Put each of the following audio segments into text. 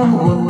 我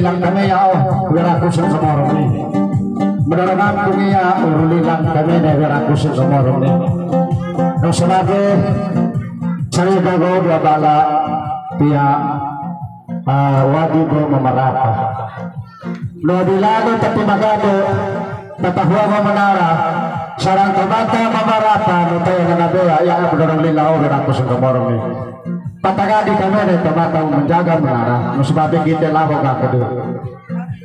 kami ya wirakusun semorone menerangkan dunia ya urulilang kami ya semorong semorone no sebagai saya gago dua bala pia wadidu ah, wadigo memarapa no dilado tapi magado tatahuwa memenara. Sarang kabata memarapa no tayo na nabea ya menerang lila urulilang semorong semorone patagadi kami na tamatang menjaga menara musbabi kita labo ka kudu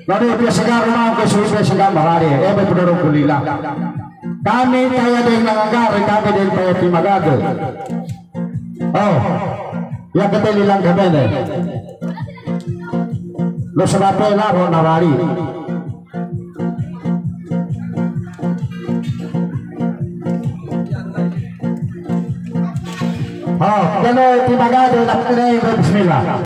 lalu dia segar rumah ke suwe segar mahari ebe pedorong kulila kami kaya dengan nanganggar kami dengan kaya timagado oh ya kita lilang lo sebabe labo nawari Oh, kalau timagado, nak kena bismillah.